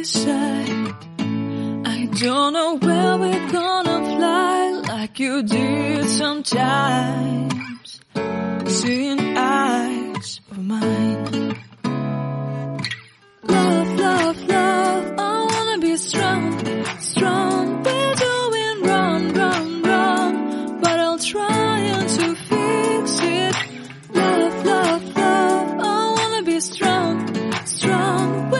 beside? I don't know where we're gonna fly like you did sometimes. Seeing eyes of mine. Love, love, love, I wanna be strong, strong. We're doing wrong, wrong, wrong, but I'll try to fix it. Love, love, love, I wanna be strong, strong. We're